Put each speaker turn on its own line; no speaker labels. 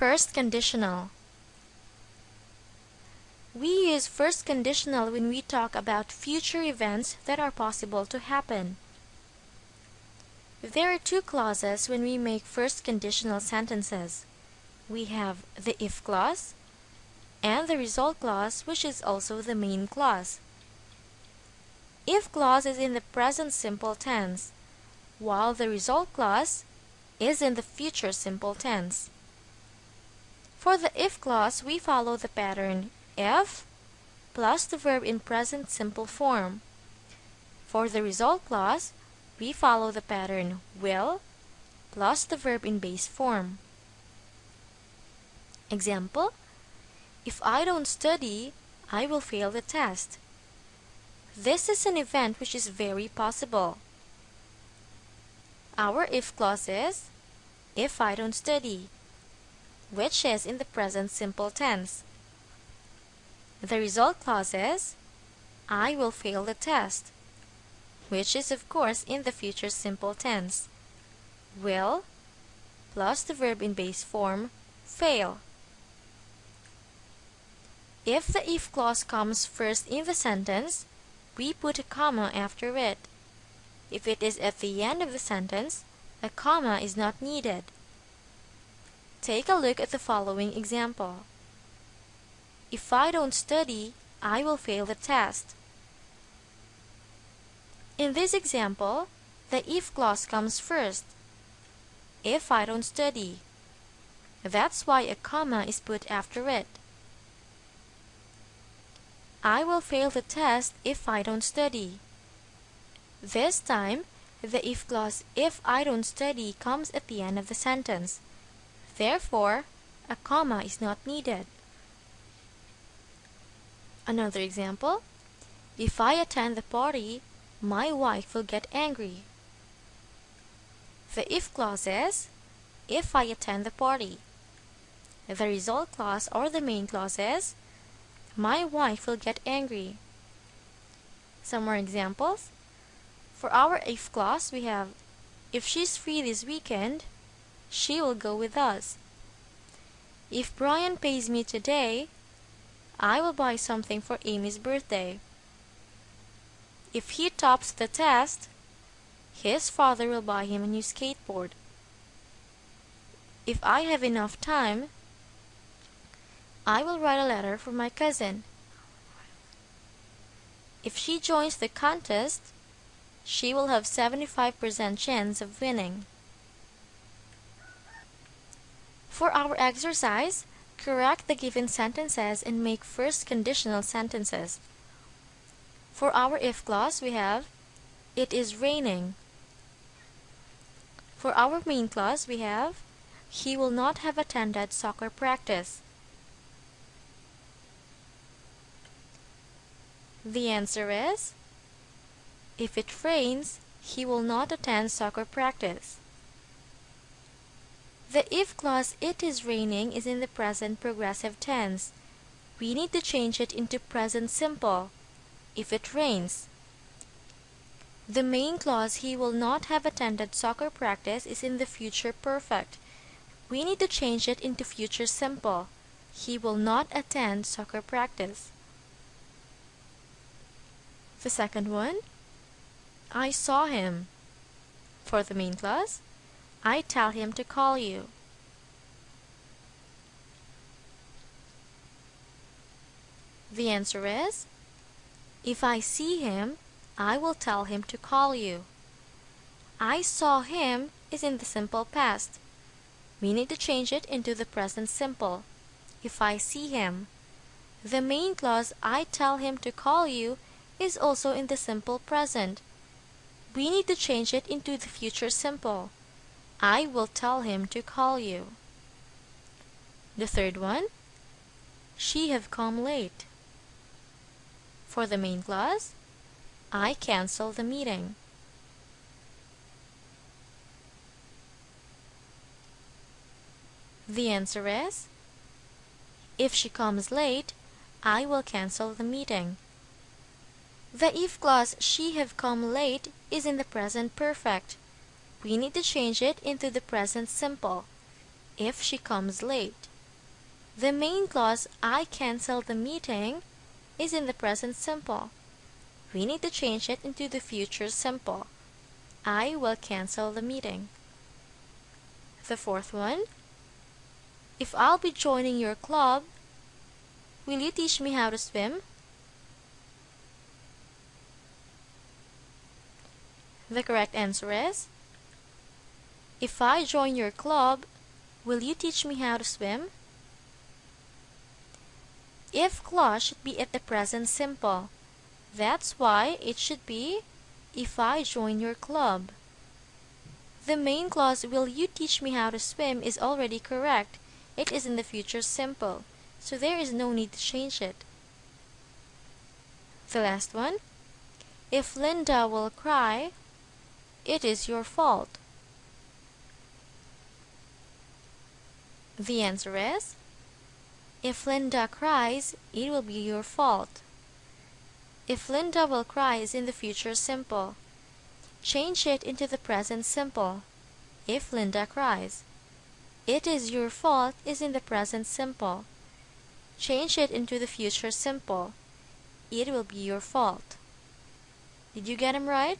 First conditional. We use first conditional when we talk about future events that are possible to happen. There are two clauses when we make first conditional sentences. We have the if clause and the result clause which is also the main clause. If clause is in the present simple tense, while the result clause is in the future simple tense. For the if clause, we follow the pattern if plus the verb in present simple form. For the result clause, we follow the pattern will plus the verb in base form. Example, if I don't study, I will fail the test. This is an event which is very possible. Our if clause is if I don't study, which is in the present simple tense. The result clause is I will fail the test, which is of course in the future simple tense. Will plus the verb in base form fail. If the if clause comes first in the sentence, we put a comma after it. If it is at the end of the sentence, a comma is not needed. Take a look at the following example. If I don't study, I will fail the test. In this example, the if clause comes first. If I don't study. That's why a comma is put after it. I will fail the test if I don't study. This time, the if clause if I don't study comes at the end of the sentence. Therefore, a comma is not needed. Another example, if I attend the party, my wife will get angry. The if clause is if I attend the party. The result clause or the main clause is my wife will get angry. Some more examples. For our if clause, we have if she's free this weekend, she will go with us. If Brian pays me today, I will buy something for Amy's birthday. If he tops the test, his father will buy him a new skateboard. If I have enough time, I will write a letter for my cousin. If she joins the contest, she will have 75% chance of winning. For our exercise, correct the given sentences and make first conditional sentences. For our if clause, we have It is raining. For our main clause, we have He will not have attended soccer practice. The answer is if it rains, he will not attend soccer practice. The if clause it is raining is in the present progressive tense. We need to change it into present simple. If it rains. The main clause he will not have attended soccer practice is in the future perfect. We need to change it into future simple. He will not attend soccer practice. The second one I saw him. For the main clause, I tell him to call you. The answer is, if I see him, I will tell him to call you. I saw him is in the simple past. We need to change it into the present simple. If I see him. The main clause I tell him to call you is also in the simple present we need to change it into the future simple. I will tell him to call you. The third one, she have come late. For the main clause, I cancel the meeting. The answer is, if she comes late, I will cancel the meeting. The if clause she have come late is in the present perfect. We need to change it into the present simple. if she comes late. The main clause I cancel the meeting is in the present simple. We need to change it into the future simple. I will cancel the meeting. The fourth one, if I'll be joining your club, will you teach me how to swim? The correct answer is, if I join your club, will you teach me how to swim? If clause should be at the present simple. That's why it should be if I join your club. The main clause will you teach me how to swim is already correct. It is in the future simple, so there is no need to change it. The last one. If Linda will cry, it is your fault. The answer is if Linda cries, it will be your fault. If Linda will cry is in the future simple. Change it into the present simple. If Linda cries. It is your fault is in the present simple. Change it into the future simple. It will be your fault. Did you get them right?